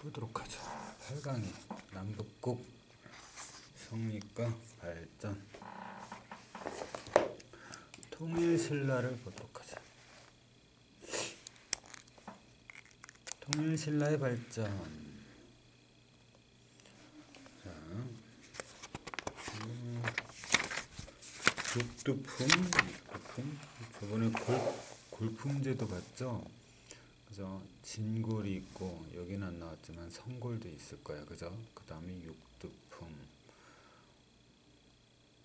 보도록 하죠. 8강의 남북국 성립과 발전 통일신라를 보도록 하자. 통일신라의 발전 자, 음, 육두품, 육두품 저번에 골, 골품제도 봤죠? 그죠? 진골이 있고 여기는 안 나왔지만 성골도 있을 거야, 그죠? 그 다음에 육두품.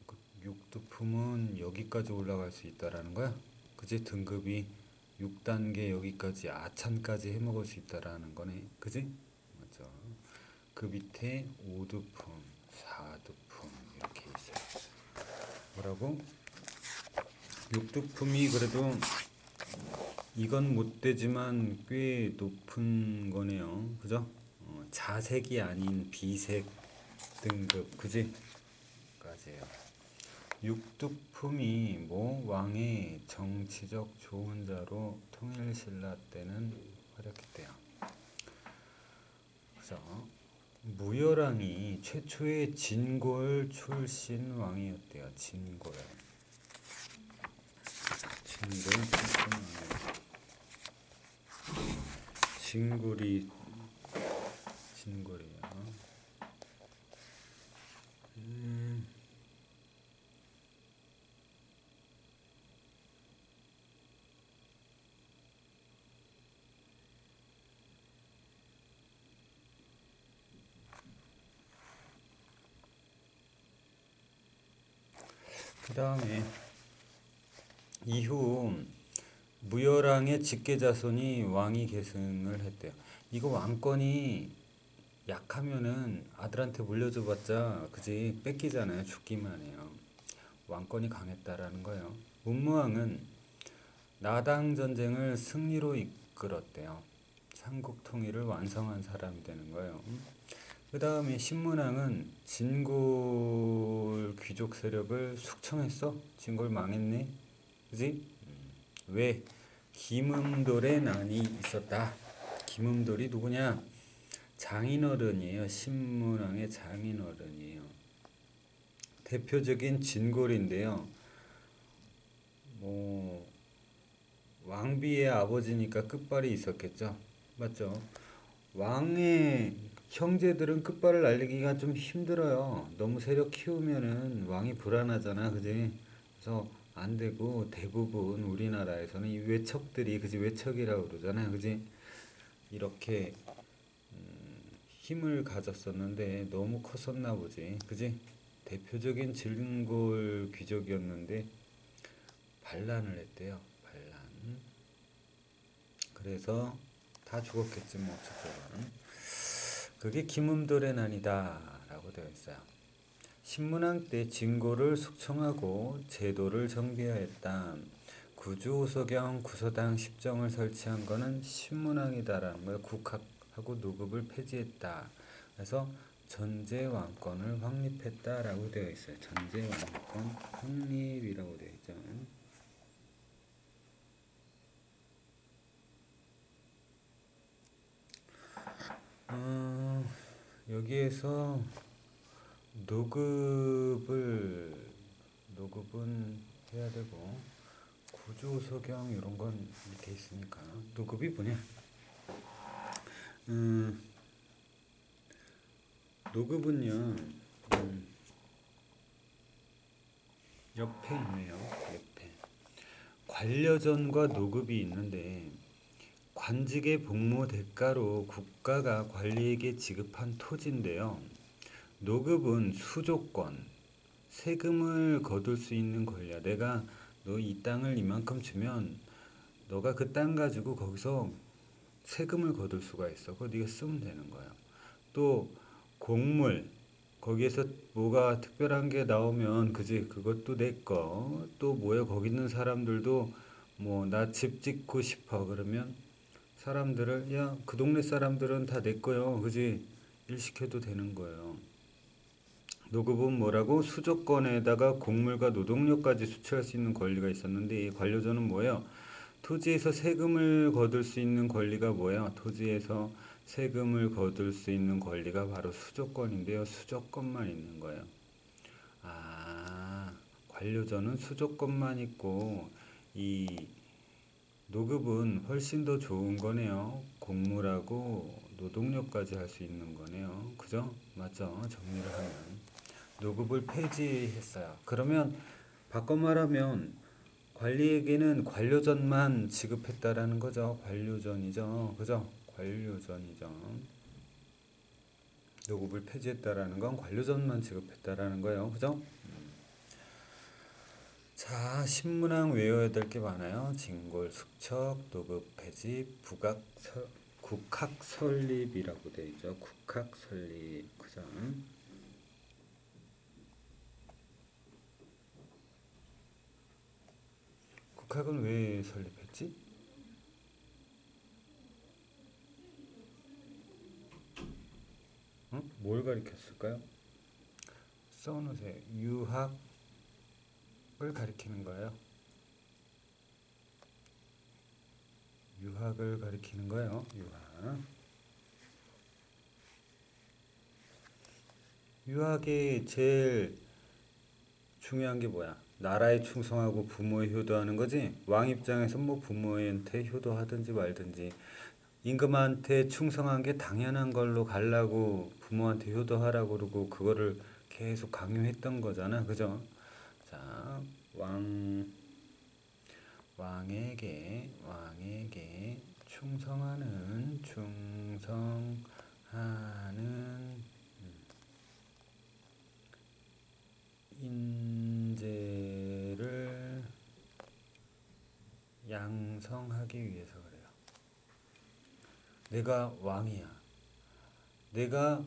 그 육두품은 여기까지 올라갈 수 있다라는 거야. 그지? 등급이 6단계 여기까지 아찬까지 해먹을 수 있다라는 거네, 그지? 맞죠? 그 밑에 5두품, 4두품 이렇게 있어요. 뭐라고? 육두품이 그래도 이건 못 되지만 꽤 높은 거네요. 그죠? 어, 자색이 아닌 비색 등급, 그지? 까지예요. 육두품이 뭐 왕의 정치적 좋은 자로 통일신라 때는 활약했대요. 그래서 무열왕이 최초의 진골 출신 왕이었대요. 진골. 진골 출신 왕이었대요. 진골이 진골이야. 음. 그 다음에 이후 무열왕의 직계자손이 왕위 계승을 했대요. 이거 왕권이 약하면은 아들한테 물려줘봤자 그지 뺏기잖아요. 죽기만 해요. 왕권이 강했다라는 거예요. 문무왕은 나당 전쟁을 승리로 이끌었대요. 삼국 통일을 완성한 사람이 되는 거예요. 그 다음에 신문왕은 진골 귀족 세력을 숙청했어. 진골 망했네. 그지? 왜? 김음돌의 난이 있었다. 김음돌이 누구냐? 장인어른이에요. 신문왕의 장인어른이에요. 대표적인 진골인데요. 뭐 왕비의 아버지니까 끝발이 있었겠죠. 맞죠? 왕의 형제들은 끝발을 날리기가 좀 힘들어요. 너무 세력 키우면은 왕이 불안하잖아. 그지? 그래서 안 되고 대부분 우리나라에서는 이 외척들이 그지 외척이라고 그러잖아요. 그지? 이렇게 음, 힘을 가졌었는데 너무 컸었나 보지. 그지? 대표적인 진골 귀족이었는데 반란을 했대요. 반란. 그래서 다 죽었겠지 뭐 어쨌든. 그게 김음돌의 난이다 라고 되어 있어요. 신문왕 때 진고를 숙청하고 제도를 정비하였다. 구주호서경 구서당 십정을 설치한 것은 신문왕이다라는 거예요. 국학하고 노급을 폐지했다. 그래서 전제왕권을 확립했다라고 되어 있어요. 전제왕권 확립이라고 되어 있죠. 어, 여기에서 노급을 노급은 해야 되고 구조 석영 이런 건 이렇게 있으니까 노급이 뭐냐? 음, 노급은요 음, 옆에 있네요. 옆에 관려전과 노급이 있는데 관직의 복무 대가로 국가가 관리에게 지급한 토지인데요. 노급은 수조권, 세금을 거둘 수 있는 권리야. 내가 너 이 땅을 이만큼 주면 너가 그 땅 가지고 거기서 세금을 거둘 수가 있어. 그거 네가 쓰면 되는 거야. 또 곡물, 거기에서 뭐가 특별한 게 나오면 그지 그것도 내 거. 또 뭐야 거기 있는 사람들도 뭐 나 집 짓고 싶어 그러면 사람들을 야 그 동네 사람들은 다 내 거요 그지 일 시켜도 되는 거예요 노급은 뭐라고 수조권에다가 곡물과 노동력까지 수취할 수 있는 권리가 있었는데 이 관료조는 뭐예요 토지에서 세금을 거둘 수 있는 권리가 뭐예요 토지에서 세금을 거둘 수 있는 권리가 바로 수조권인데요. 수조권만 있는 거예요. 아, 관료전은 수조권만 있고 이 노급은 훨씬 더 좋은 거네요. 공무라고 노동력까지 할 수 있는 거네요. 그죠? 맞죠? 정리를 하면 노급을 폐지했어요. 그러면 바꿔 말하면 관리에게는 관료전만 지급했다라는 거죠. 관료전이죠. 그죠? 관료전이죠. 노급을 폐지했다라는 건 관료전만 지급했다라는 거예요. 그죠? 자, 신문항 외워야 될 게 많아요. 징골, 숙척, 노급 폐지, 부각, 서, 국학 설립이라고 돼 있죠. 국학 설립. 그죠? 국학은 왜 설립했지? 어? 뭘 가리켰을까요? 써놓으세요. 유학을 가리키는 거예요. 유학을 가리키는 거예요. 유학. 유학이 제일 중요한 게 뭐야? 나라에 충성하고 부모에 효도하는 거지. 왕 입장에서 뭐 부모한테 효도하든지 말든지 임금한테 충성한 게 당연한 걸로 갈라고 부모한테 효도하라고 그러고 그거를 계속 강요했던 거잖아. 그죠? 자, 왕 왕에게 왕에게 충성하는 충성하는 인재를 양성하기 위해서 그래요. 내가 왕이야. 내가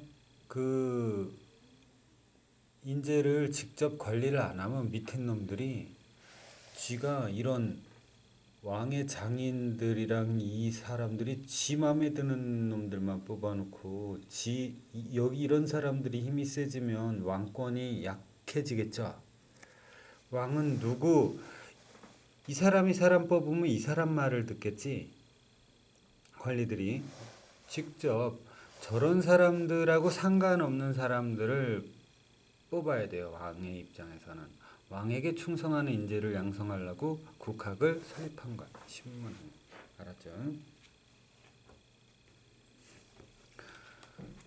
그 인재를 직접 관리를 안 하면 밑에 놈들이 쥐가 이런 왕의 장인들이랑 이 사람들이 지 맘에 드는 놈들만 뽑아놓고 지 여기 이런 사람들이 힘이 세지면 왕권이 약 해지겠죠. 왕은 누구 이 사람이 사람 뽑으면 이 사람 말을 듣겠지. 관리들이 직접 저런 사람들하고 상관없는 사람들을 뽑아야 돼요. 왕의 입장에서는. 왕에게 충성하는 인재를 양성하려고 국학을 설립한 거야. 신문. 알았죠?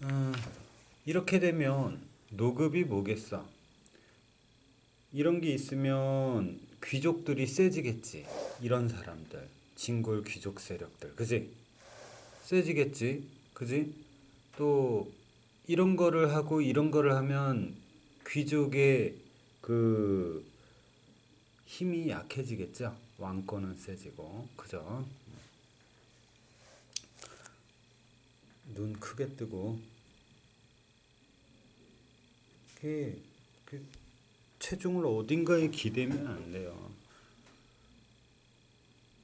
어, 이렇게 되면 노급이 뭐겠어? 이런 게 있으면 귀족들이 세지겠지. 이런 사람들. 진골 귀족 세력들. 그지? 세지겠지. 그지? 또 이런 거를 하고 이런 거를 하면 귀족의 그 힘이 약해지겠죠. 왕권은 세지고 그죠? 눈 크게 뜨고 그, 그 체중을 어딘가에 기대면 안 돼요.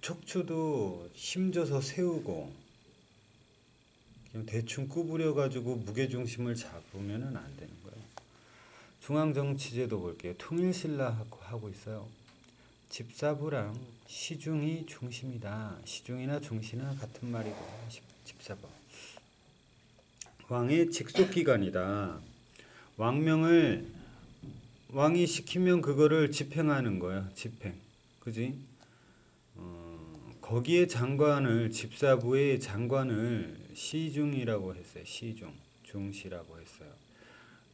척추도 힘줘서 세우고 그냥 대충 구부려 가지고 무게 중심을 잡으면은 안 되는 거예요. 중앙정치제도 볼게요. 통일신라 하고 있어요. 집사부랑 시중이 중심이다. 시중이나 중시나 같은 말이고 집사부. 왕의 직속기관이다. 왕명을 왕이 시키면 그거를 집행하는 거야. 집행. 그지? 어, 거기에 장관을 집사부의 장관을 시중이라고 했어요. 시중. 중시라고 했어요.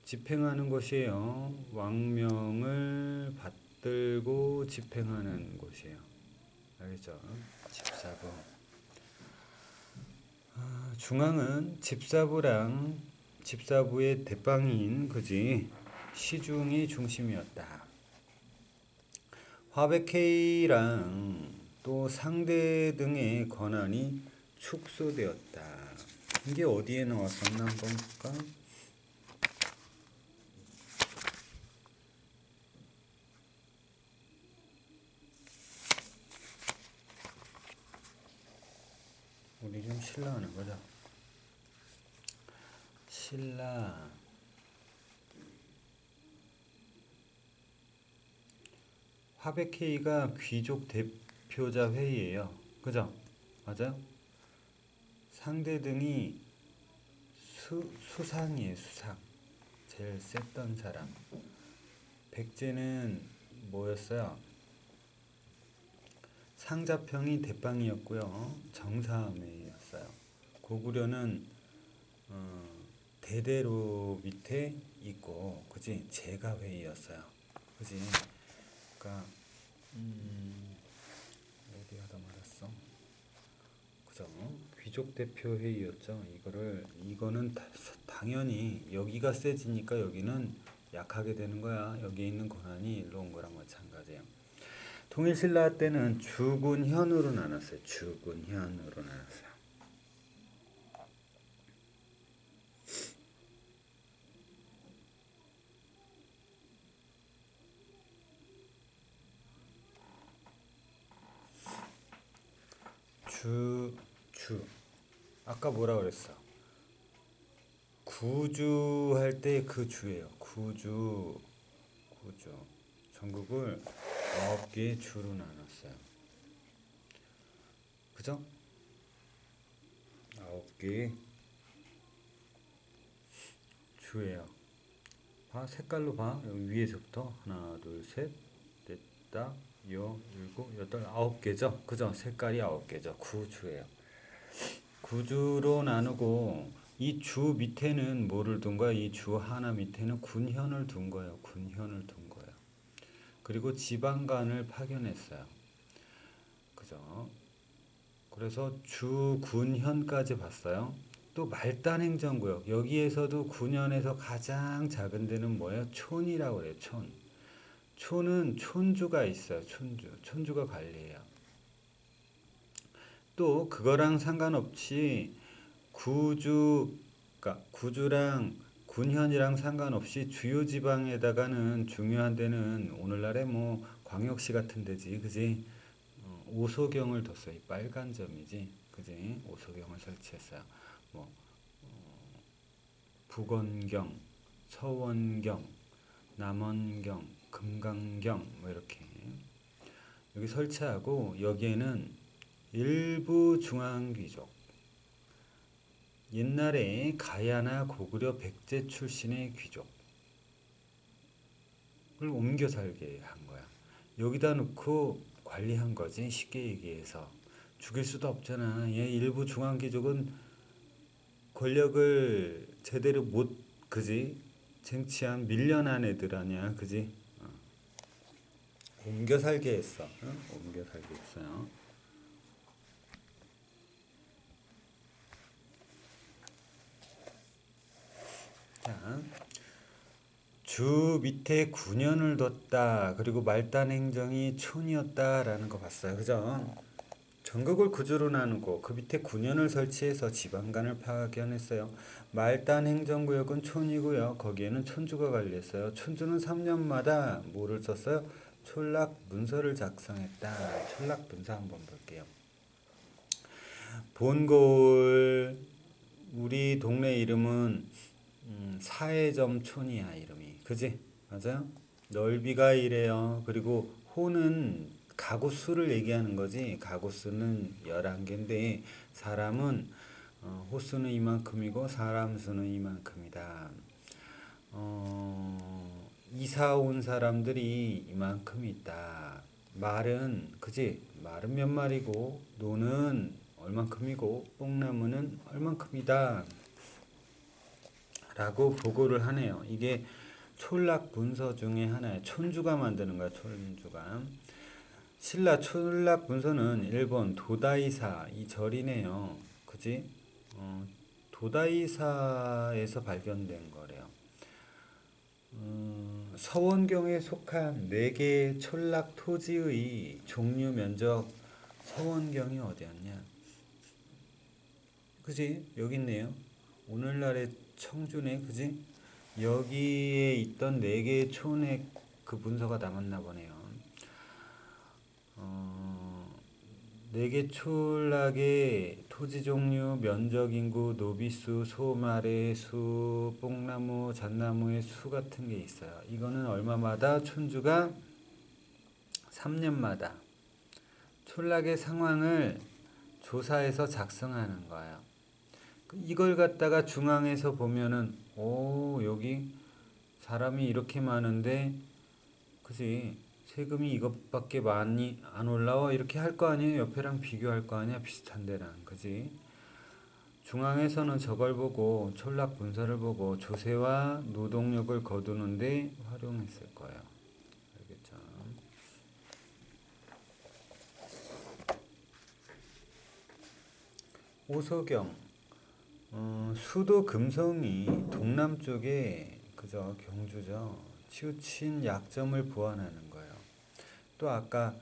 집행하는 것이에요. 왕명을 받들고 집행하는 곳이에요. 알겠죠? 집사부. 아, 중앙은 집사부랑 집사부의 대빵인 그지 시중이 중심이었다. 화백회의랑 또 상대 등의 권한이 축소되었다. 이게 어디에 나왔었나 한번 볼까? 우리 좀 신라하는 거죠. 신라 화백회의가 귀족 대표자 회의예요. 그죠? 맞아요? 상대 등이 수 수상이에요 수상 제일 셌던 사람 백제는 뭐였어요? 상자평이 대빵이었고요 정사매였어요 고구려는 어, 대대로 밑에 있고 그지 제가회의였어요 그지 그러니까 음, 어디 하다 말았어. 그죠? 귀족 대표 회의였죠. 이거를 이거는 다, 당연히 여기가 세지니까 여기는 약하게 되는 거야. 여기 있는 권한이 일로 온 거랑 마찬가지예요. 통일신라 때는 주군현으로 나눴어요. 주군현으로 나눴어요 주, 주. 아까 뭐라 그랬어? 구주 할 때 그 주예요. 구주, 구주. 전국을 아홉 개의 주로 나눴어요. 그죠? 아홉 개의 주예요. 봐, 색깔로 봐. 여기 위에서부터 하나, 둘, 셋, 넷, 다, 여, 일곱, 여덟, 아홉 개죠. 그죠? 색깔이 아홉 개죠. 구주예요. 구주로 나누고 이 주 밑에는 뭐를 둔 거야? 이 주 하나 밑에는 군현을 둔 거예요. 군현을 둔 거예요. 그리고 지방간을 파견했어요. 그죠? 그래서 주 군현까지 봤어요. 또 말단행정구역 여기에서도 군현에서 가장 작은 데는 뭐예요? 촌이라고 그래요. 촌. 촌은 촌주가 있어요. 촌주. 촌주가 관리해요. 또 그거랑 상관없이 구주 그러니까 구주랑 군현이랑 상관없이 주요 지방에다가는 중요한 데는 오늘날에 뭐 광역시 같은 데지 그지 어, 오소경을 뒀어요 빨간 점이지 그지 오소경을 설치했어요 뭐 어, 북원경 서원경 남원경 금강경 뭐 이렇게 여기 설치하고 여기에는 일부 중앙귀족 옛날에 가야나 고구려 백제 출신의 귀족을 옮겨 살게 한 거야. 여기다 놓고 관리한 거지 쉽게 얘기해서 죽일 수도 없잖아. 얘 일부 중앙귀족은 권력을 제대로 못 그지 쟁취한 밀려난 애들 아니야 그지 어. 옮겨 살게 했어 어? 옮겨 살게 했어요 자, 주 밑에 9년을 뒀다. 그리고 말단 행정이 촌이었다라는 거 봤어요. 그죠? 전국을 구주로 나누고 그 밑에 9년을 설치해서 지방간을 파견했어요. 말단 행정구역은 촌이고요. 거기에는 촌주가 관리했어요. 촌주는 3년마다 뭐를 썼어요? 촌락 문서를 작성했다. 촌락 문서 한번 볼게요. 본골 우리 동네 이름은 음, 사해점 촌이야 이름이. 그지? 맞아요? 넓이가 이래요. 그리고 호는 가구 수를 얘기하는 거지. 가구 수는 11개인데 사람은 어, 호수는 이만큼이고 사람 수는 이만큼이다. 어, 이사 온 사람들이 이만큼 있다 말은 그지 말은 몇 마리고 노는 얼만큼이고 뽕나무는 얼만큼이다 라고 보고를 하네요. 이게 촌락 문서 중에 하나예요. 촌주가 만드는 거야, 촌주가. 신라 촌락 문서는 일본 도다이사 이 절이네요. 그지? 어, 도다이사에서 발견된 거래요. 음, 서원경에 속한 네 개의 촌락 토지의 종류 면적 서원경이 어디였냐? 그지? 여기 있네요. 오늘날의 청주네, 그지? 여기에 있던 네 개의 촌의 그 문서가 남았나 보네요. 어, 네개 촌락의 토지 종류, 면적 인구, 노비수, 소말의 수, 뽕나무, 잣나무의 수 같은 게 있어요. 이거는 얼마마다 촌주가 3년마다 촌락의 상황을 조사해서 작성하는 거예요. 이걸 갖다가 중앙에서 보면은 오 여기 사람이 이렇게 많은데 그지 세금이 이것밖에 많이 안 올라와 이렇게 할 거 아니에요? 옆에랑 비교할 거 아니야? 비슷한 데랑. 그지? 중앙에서는 저걸 보고 촌락 분사를 보고 조세와 노동력을 거두는데 활용했을 거예요. 오소경. 어, 수도 금성이 동남쪽에 그저 경주죠. 치우친 약점을 보완하는. 또 아까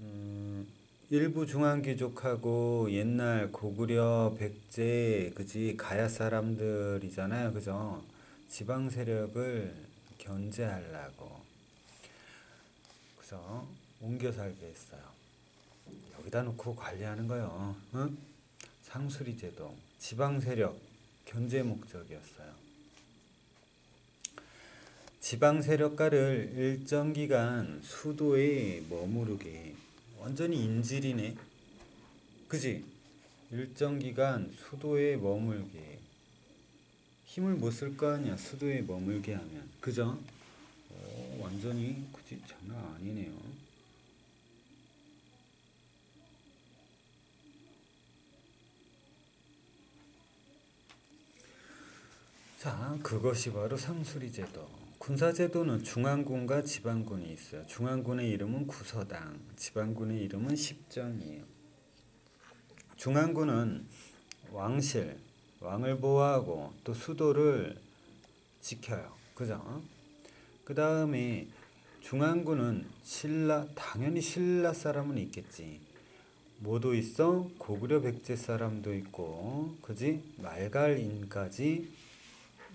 음, 일부 중앙귀족하고 옛날 고구려 백제 그지 가야 사람들이잖아요. 그죠? 지방 세력을 견제하려고 그래서 옮겨 살게 했어요. 여기다 놓고 관리하는 거예요. 응? 상수리 제도 지방 세력 견제 목적이었어요. 지방 세력가를 일정 기간 수도에 머무르게 완전히 인질이네. 그지? 일정 기간 수도에 머물게 힘을 못 쓸 거 아니야 수도에 머물게 하면 그죠? 오, 완전히 그지 장난 아니네요. 자, 그것이 바로 상수리 제도. 군사 제도는 중앙군과 지방군이 있어요. 중앙군의 이름은 구서당, 지방군의 이름은 십정이에요. 중앙군은 왕실, 왕을 보호하고 또 수도를 지켜요. 그죠? 그 다음에 중앙군은 신라, 당연히 신라 사람은 있겠지. 뭐도 있어? 고구려 백제 사람도 있고, 그지? 말갈인까지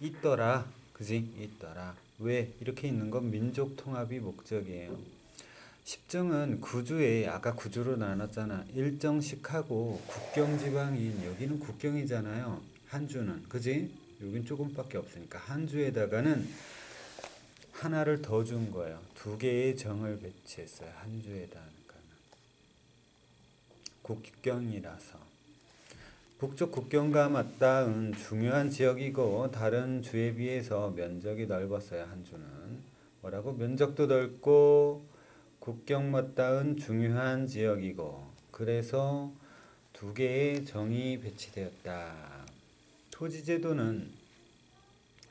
있더라. 그지? 있더라. 왜? 이렇게 있는 건 민족 통합이 목적이에요. 십정은 구주에 아까 구주로 나눴잖아. 일정식하고 국경 지방인 여기는 국경이잖아요. 한 주는 그지? 여긴 조금밖에 없으니까 한 주에다가는 하나를 더 준 거예요. 두 개의 정을 배치했어요. 한 주에다가는 국경이라서. 북쪽 국경과 맞닿은 중요한 지역이고 다른 주에 비해서 면적이 넓었어요. 한주는 뭐라고 면적도 넓고 국경 맞닿은 중요한 지역이고 그래서 두 개의 정이 배치되었다. 토지 제도는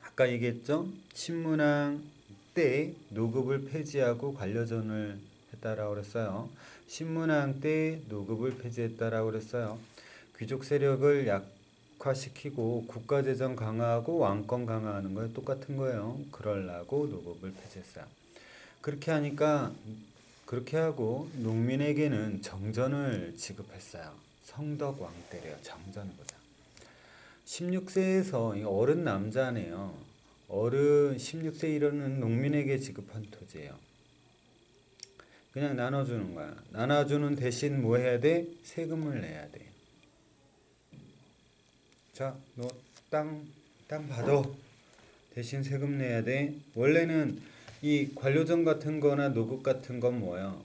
아까 얘기했죠. 신문왕 때 노급을 폐지하고 관료전을 했다라고 그랬어요. 신문왕 때 노급을 폐지했다라고 그랬어요. 귀족 세력을 약화시키고 국가 재정 강화하고 왕권 강화하는 거에 똑같은 거예요. 그럴라고 노급을 폐지했어요. 그렇게 하니까 그렇게 하고 농민에게는 정전을 지급했어요. 성덕 왕 때래요. 정전을 보자. 16세에서 어른 남자네요. 어른 16세 이르는 농민에게 지급한 토지예요. 그냥 나눠주는 거야. 나눠주는 대신 뭐 해야 돼? 세금을 내야 돼. 자, 너 땅, 땅 받아. 대신 세금 내야 돼. 원래는 이 관료정 같은 거나 노급 같은 건 뭐야?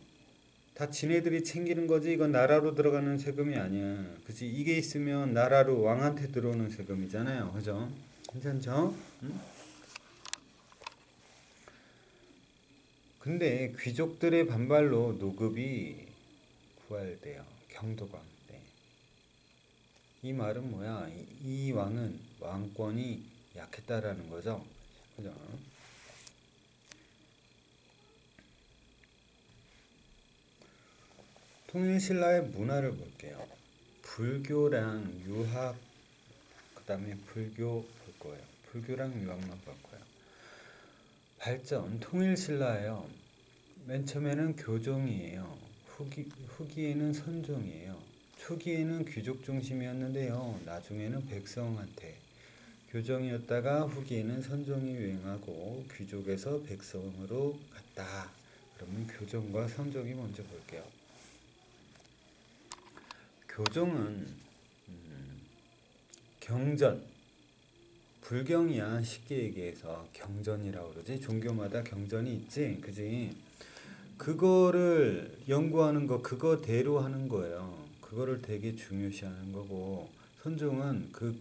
다 지네들이 챙기는 거지 이건 나라로 들어가는 세금이 아니야. 그치? 이게 있으면 나라로 왕한테 들어오는 세금이잖아요. 그죠? 괜찮죠? 응? 근데 귀족들의 반발로 노급이 부활돼요. 경도관. 이 말은 뭐야? 이, 이 왕은 왕권이 약했다라는 거죠. 그죠? 통일신라의 문화를 볼게요. 불교랑 유학, 그 다음에 불교 볼 거예요. 불교랑 유학만 볼 거예요. 발전, 통일신라예요. 맨 처음에는 교종이에요. 후기, 후기에는 선종이에요. 초기에는 귀족 중심이었는데요. 나중에는 백성한테 교정이었다가 후기에는 선종이 유행하고 귀족에서 백성으로 갔다. 그러면 교정과 선종이 먼저 볼게요. 교정은 음, 경전 불경이야 쉽게 얘기해서 경전이라고 그러지 종교마다 경전이 있지 그지 그거를 연구하는 거 그거대로 하는 거예요 그거를 되게 중요시하는 거고 선종은 그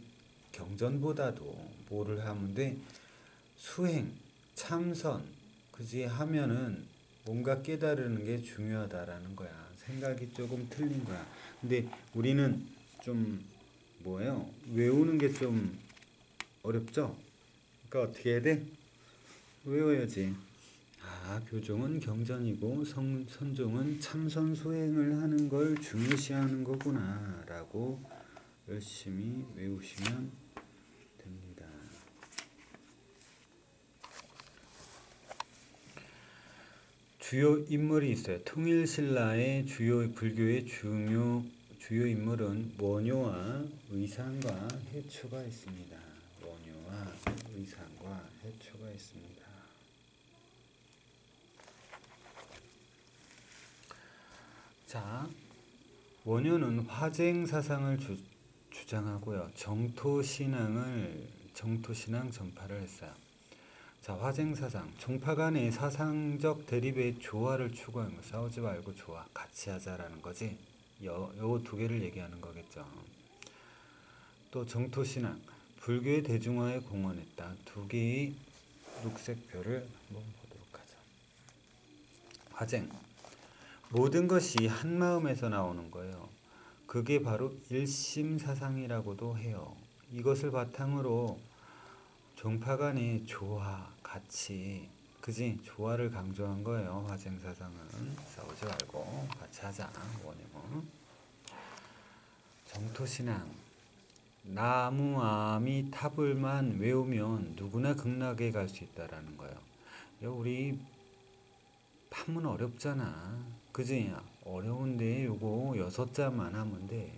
경전보다도 뭐를 돼? 수행, 참선, 그지 하면은 뭔가 깨달으는 게 중요하다라는 거야. 생각이 조금 틀린 거야. 근데 우리는 좀 뭐예요? 외우는 게 좀 어렵죠? 그러니까 어떻게 해야 돼? 외워야지. 아, 교종은 경전이고 성, 선종은 참선 수행을 하는 걸 중요시하는 거구나 라고 열심히 외우시면 됩니다. 주요 인물이 있어요. 통일신라의 주요 불교의 중요 주요 인물은 원효와 의상과 해초가 있습니다. 원효와 의상과 해초가 있습니다. 자, 원효는 화쟁 사상을 주, 주장하고요. 정토 신앙을 정토 신앙 전파를 했어요. 자, 화쟁 사상. 종파 간의 사상적 대립의 조화를 추구하는 거. 싸우지 말고 조화, 같이 하자라는 거지. 요, 요두 개를 얘기하는 거겠죠. 또 정토 신앙. 불교의 대중화에 공헌했다. 두 개의 녹색표를 한번 보도록 하죠. 화쟁. 모든 것이 한 마음에서 나오는 거예요. 그게 바로 일심사상이라고도 해요. 이것을 바탕으로 종파 간의 조화, 같이, 그지? 조화를 강조한 거예요. 화쟁사상은. 싸우지 말고 같이 하자. 원이고. 정토신앙. 나무아미 탑을만 외우면 누구나 극락에 갈 수 있다라는 거예요. 우리 판문 어렵잖아. 그지? 어려운데 요거 여섯 자만 하면 돼.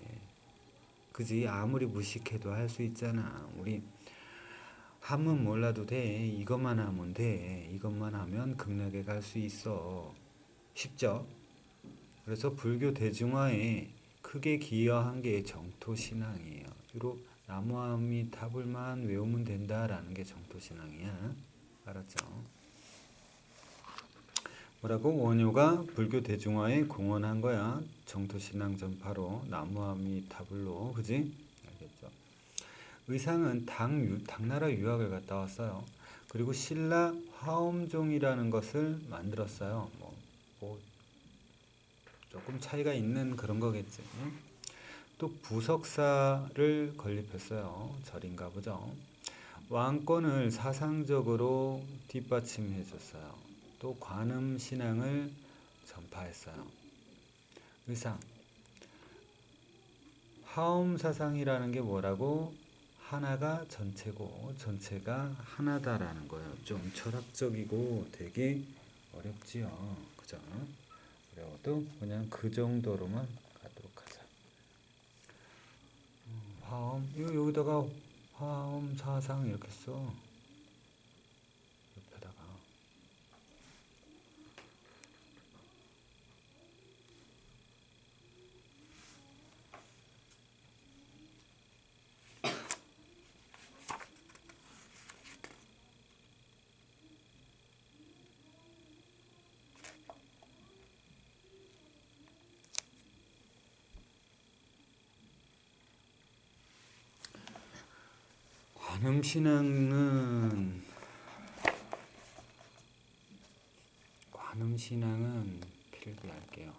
그지? 아무리 무식해도 할 수 있잖아. 우리 한문 몰라도 돼. 이것만 하면 돼. 이것만 하면 극락에 갈 수 있어. 쉽죠? 그래서 불교 대중화에 크게 기여한 게 정토 신앙이에요. 주로 나무아미 타불만 외우면 된다라는 게 정토 신앙이야. 알았죠? 뭐라고 원효가 불교 대중화에 공헌한 거야. 정토 신앙 전파로 나무아미타불로 그지? 알겠죠? 의상은 당 유, 당나라 유학을 갔다 왔어요. 그리고 신라 화엄종이라는 것을 만들었어요. 뭐, 뭐 조금 차이가 있는 그런 거겠지. 또 부석사를 건립했어요. 절인가 보죠. 왕권을 사상적으로 뒷받침해 줬어요. 또 관음 신앙을 전파했어요. 의상 화엄 사상이라는 게 뭐라고? 하나가 전체고 전체가 하나다라는 거예요. 좀 철학적이고 되게 어렵지요. 그죠? 어려워도 그냥 그 정도로만 가도록 하자. 화엄 이거 여기다가 화엄 사상 이렇게 써. 옆에다가 관음신앙은 관음신앙은 필기할게요.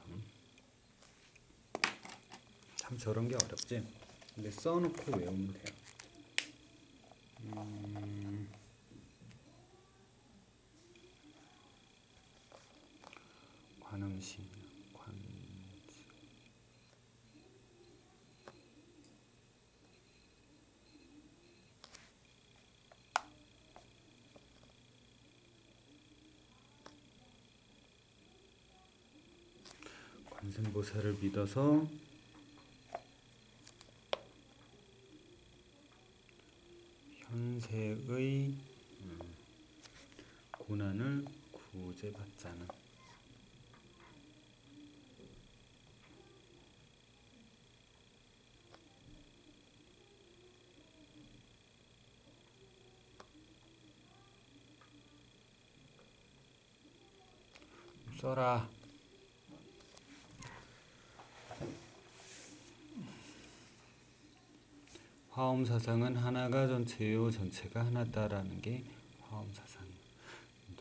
참 저런 게 어렵지. 근데 써놓고 외우면 돼요. 음, 관음신 관 관세음보살을 믿어서 현세의 음, 고난을 구제받자는 써라. 화엄 사상은 하나가 전체요 전체가 하나다라는 게 화엄 사상이에요.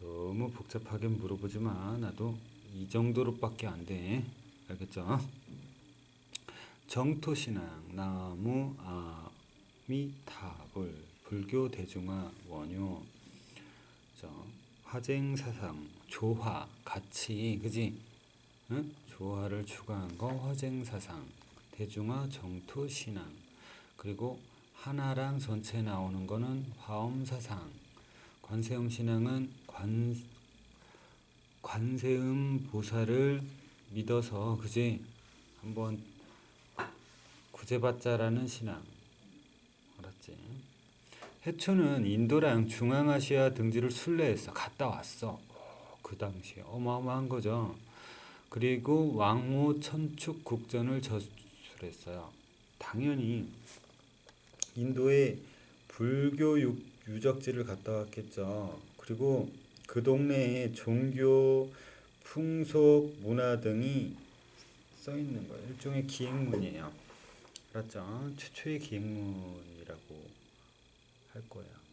너무 복잡하게 물어보지 마. 나도 이 정도로밖에 안 돼. 알겠죠? 정토신앙 나무 아미타불 불교 대중화 원효 저 화쟁 사상 조화 같이 그지 응? 조화를 추구한 거 화쟁 사상 대중화 정토 신앙 그리고 하나랑 전체 나오는 거는 화엄 사상. 관세음 신앙은 관 관세음 보살을 믿어서 그지? 한번 구제받자라는 신앙. 알았지? 해초는 인도랑 중앙아시아 등지를 순례했어 갔다 왔어. 그 당시에. 어마어마한 거죠. 그리고 왕후 천축 국전을 저술했어요. 당연히 인도의 불교 유, 유적지를 갔다 왔겠죠 그리고 그 동네에 종교 풍속 문화 등이 써 있는 거예요 일종의 기행문이에요 알았죠? 최초의 기행문이라고 할 거예요.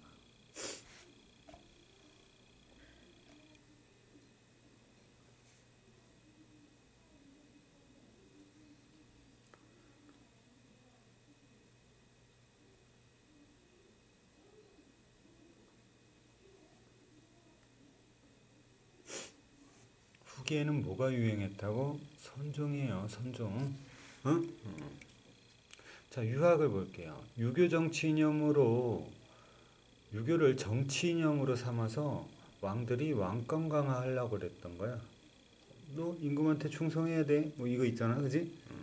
후기에는 뭐가 유행했다고? 선종이에요, 선종. 응? 응. 자, 유학을 볼게요. 유교 정치 이념으로 유교를 정치 이념으로 삼아서 왕들이 왕권 강화하려고 그랬던 거야. 너 임금한테 충성해야 돼. 뭐 이거 있잖아, 그지? 어.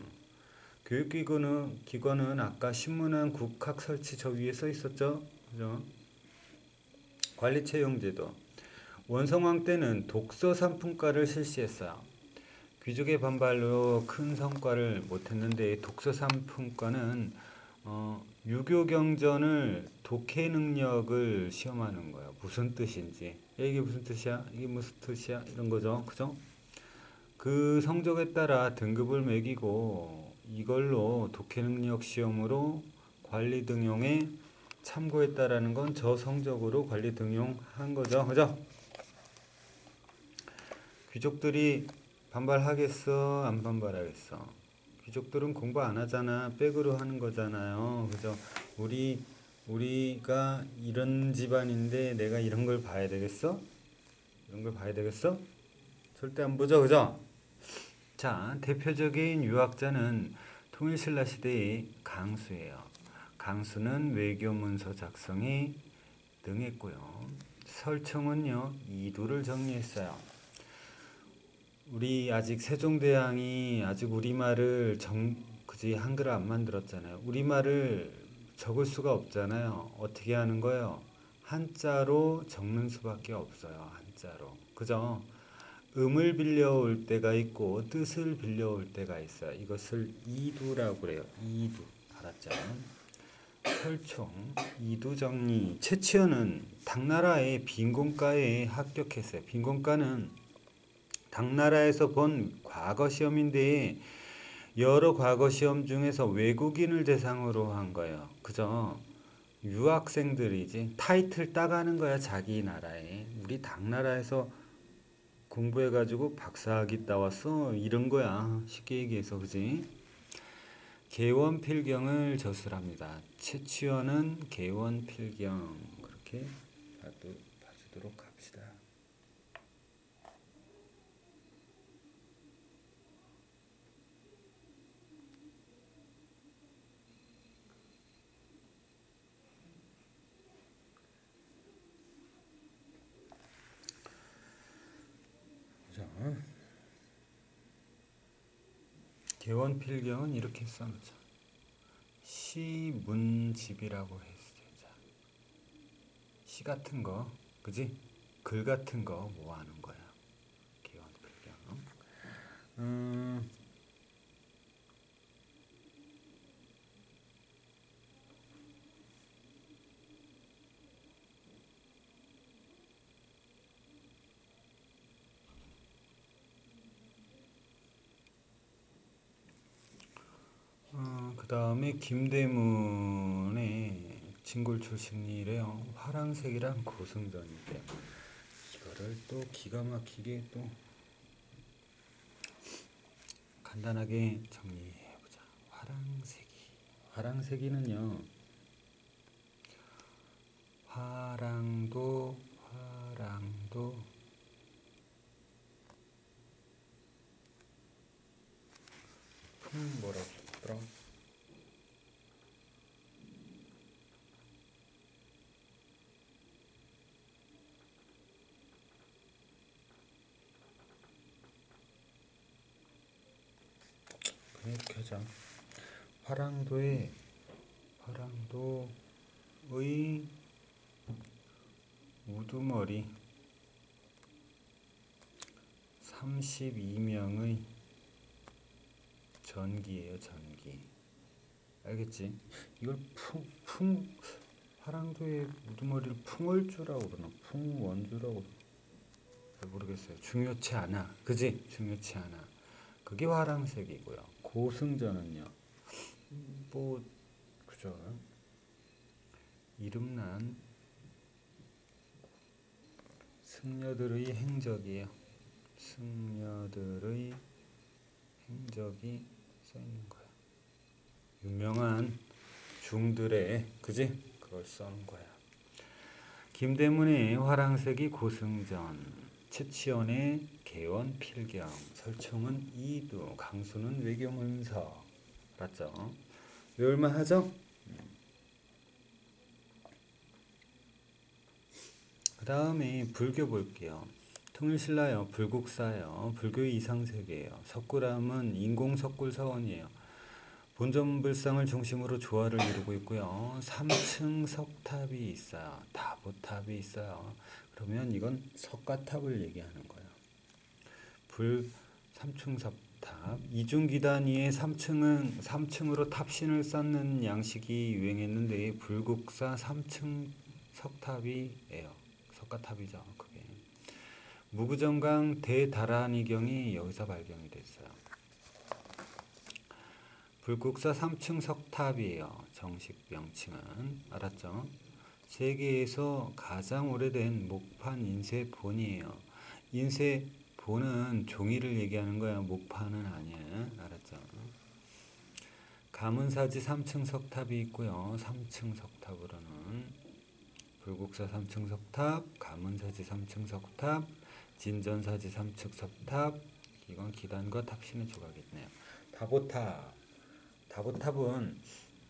교육기관은 기관은 아까 신문안 국학 설치 저 위에 써 있었죠, 그죠? 관리 채용제도. 원성왕 때는 독서 상품가를 실시했어요. 귀족의 반발로 큰 성과를 못했는데 독서 상품과는 어, 유교 경전을 독해 능력을 시험하는 거예요. 무슨 뜻인지. 야, 이게 무슨 뜻이야? 이게 무슨 뜻이야? 이런 거죠. 그죠? 그 성적에 따라 등급을 매기고 이걸로 독해 능력 시험으로 관리 등용에 참고했다라는 건 저 성적으로 관리 등용한 거죠. 그죠? 귀족들이 반발하겠어? 안 반발하겠어? 귀족들은 공부 안 하잖아. 백으로 하는 거잖아요. 그죠? 우리 우리가 이런 집안인데 내가 이런 걸 봐야 되겠어? 이런 걸 봐야 되겠어? 절대 안 보죠. 그죠? 자, 대표적인 유학자는 통일신라 시대의 강수예요. 강수는 외교 문서 작성에 등했고요. 설청은요, 이두를 정리했어요. 우리 아직 세종대왕이 아직 우리말을 정 그지 한글을 안 만들었잖아요. 우리말을 적을 수가 없잖아요. 어떻게 하는 거예요? 한자로 적는 수밖에 없어요. 한자로. 그죠? 음을 빌려올 때가 있고 뜻을 빌려올 때가 있어요. 이것을 이두라고 그래요. 이두. 알았죠? 혈총, 이두정리, 최치현은 당나라의 빈곤과에 합격했어요. 빈곤과는 당나라에서 본 과거 시험인데 여러 과거 시험 중에서 외국인을 대상으로 한 거예요. 그죠? 유학생들이지. 타이틀 따가는 거야 자기 나라에. 우리 당나라에서 공부해가지고 박사학위 따왔어. 이런 거야. 쉽게 얘기해서 그지? 개원필경을 저술합니다. 최치원은 개원필경. 그렇게 봐주도록 합시다 개원 필경은 이렇게 써놓자. 시문집이라고 했어요. 시 같은 거, 그지? 글 같은 거 모아놓은 거야. 개원 필경. 음, 다음에 김대문의 진골 출신이래요. 화랑색이랑 고승전인데 이거를 또 기가 막히게 또 간단하게 정리해 보자. 화랑색이 화랑색이는요. 화랑도 화랑도 품 뭐라고 썼더라? 화랑도의 화랑도의 우두머리 32명의 전기예요, 전기. 알겠지? 이걸 풍, 풍, 화랑도의 우두머리를 풍월주라고 그러나 풍원주라고 잘 모르겠어요. 중요치 않아. 그지? 중요치 않아. 그게 화랑색이고요. 고승전은요. 뭐 그죠? 이름난 승려들의 행적이에요. 승려들의 행적이 써 있는 거야. 유명한 중들의 그지? 그걸 써는 거야. 김대문의 화랑색이 고승전, 최치원의 개원 필경, 설총은 이두, 강수는 외교문서. 알았죠? 외울만 하죠? 그 다음에 불교 볼게요. 통일신라요, 불국사요, 불교의 이상세계예요. 석굴암은 인공석굴 사원이에요. 본전불상을 중심으로 조화를 이루고 있고요. 3층 석탑이 있어요. 다보탑이 있어요. 그러면 이건 석가탑을 얘기하는 거예요. 불 3층 석탑. 이중기단 위에 3층은 3층으로 탑신을 쌓는 양식이 유행했는데 불국사 3층 석탑이에요. 석가탑이죠. 그게. 무구정강 대다란이경이 여기서 발견이 됐어요. 불국사 3층 석탑이에요. 정식 명칭은 알았죠? 세계에서 가장 오래된 목판 인쇄 본이에요. 인쇄 본은 종이를 얘기하는 거야. 목판은 아니야. 알았죠? 가문사지 3층 석탑이 있고요. 3층 석탑으로는 불국사 3층 석탑, 가문사지 3층 석탑, 진전사지 3층 석탑, 이건 기단과 탑신의 조각이네요. 다보탑, 다보탑은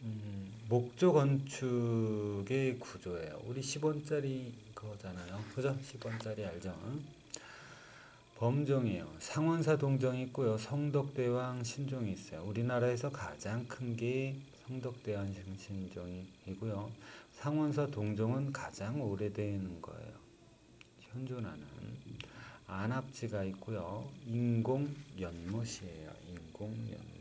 음, 목조 건축의 구조예요. 우리 10원짜리 거잖아요. 그죠? 10원짜리 알죠? 범종이에요. 상원사 동정이 있고요. 성덕대왕 신종이 있어요. 우리나라에서 가장 큰 게 성덕대왕 신종이고요. 상원사 동정은 가장 오래된 거예요. 현존하는 안압지가 있고요. 인공 연못이에요. 인공 연못.